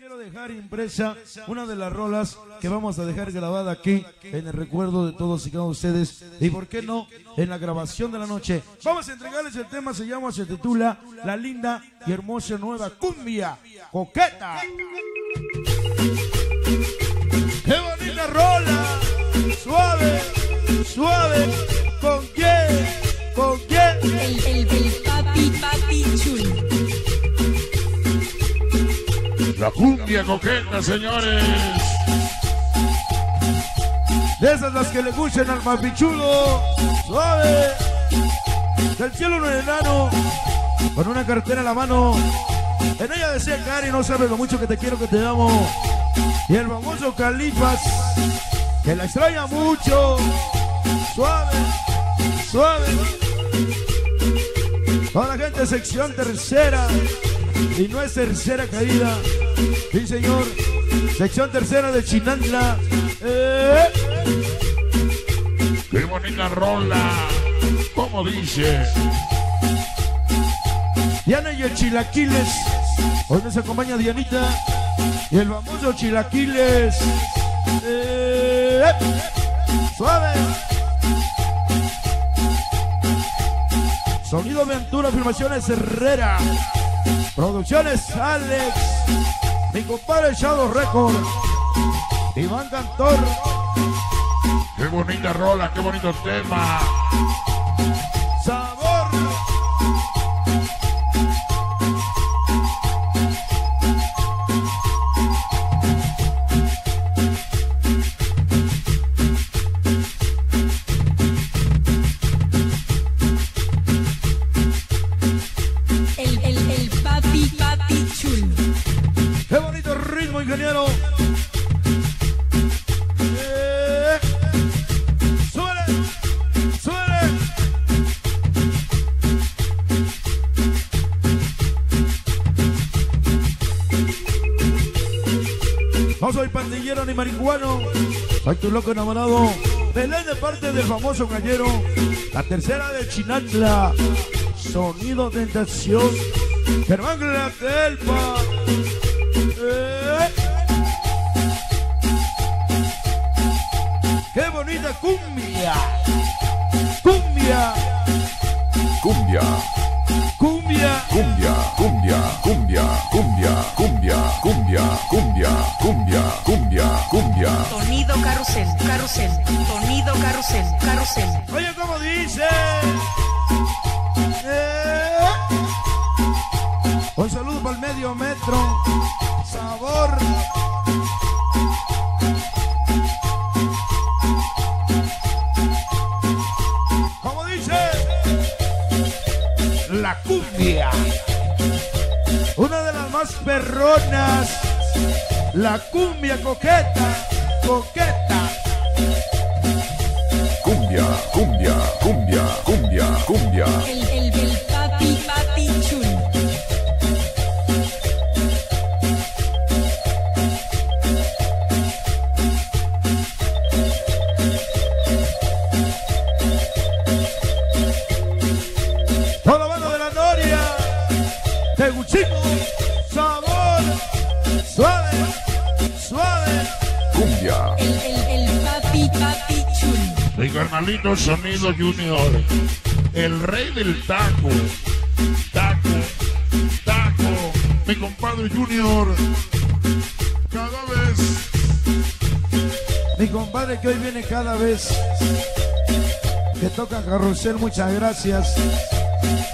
quiero dejar impresa una de las rolas que vamos a dejar grabada aquí en el recuerdo de todos y cada uno de ustedes. Y por qué no, en la grabación de la noche. Vamos a entregarles el tema, se llama, se titula La linda y hermosa nueva cumbia coqueta. ¡Qué bonita rola! La cumbia coqueta, señores. De esas las que le gustan al mapichulo. Suave. Del cielo un enano. Con una cartera en la mano. En ella decía Cari, no sabes lo mucho que te quiero, que te amo. Y el famoso Califas. Que la extraña mucho. Suave. Suave. Toda la gente sección tercera. Y no es tercera caída. Sí, señor. Sección tercera de Chinantla. Eh. Qué bonita rola. ¿Cómo dice? Diana y el Chilaquiles. Hoy nos acompaña Dianita. Y el famoso Chilaquiles. Eh. Suave. Sonido Ventura, Filmaciones Herrera. Producciones Alex. Mi compadre Shadow Record. Iván Cantor. Qué bonita rola, qué bonito tema. Ingeniero. Eh. Súbele, súbele. No soy pandillero ni marihuano. Soy tu loco enamorado. Belén de parte del famoso gallero. La tercera de Chinantla. Sonido tentación. Germán Glatelpa. ¡Qué bonita cumbia! ¡Cumbia! Cumbia, ¡Cumbia! cumbia, cumbia, cumbia, cumbia, cumbia, cumbia, cumbia, cumbia, cumbia, cumbia. Sonido carrusel, carrusel. Sonido carrusel, carrusel. Oye, ¿cómo dice? Eh. Un saludo para el medio metro. La cumbia. Una de las más perronas. La cumbia coqueta. Coqueta. Cumbia, cumbia, cumbia, cumbia, cumbia. El, el, el Cumbia. El, el, el papi, papi. Mi carnalito Sonido Junior. El rey del taco. Taco. Taco. Mi compadre Junior. Cada vez. Mi compadre que hoy viene cada vez que toca carrusel, muchas gracias.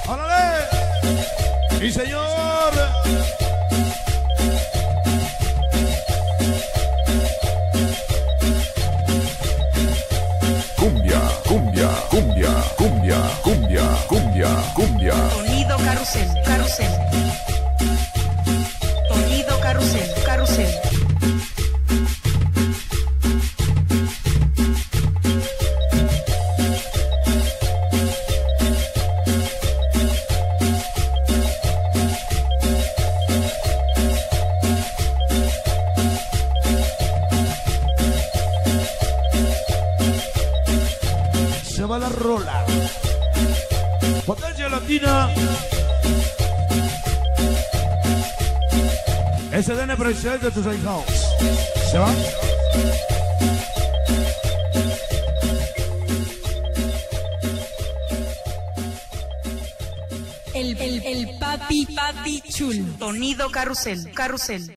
¡Órale! ¡Sí, señor! Carrusel. Sonido carrusel, carrusel. Se va la rola. Potencia latina. El presidente de tus ahijados. ¿Se va? El, el, el papi, papi chul. Sonido carrusel, carrusel.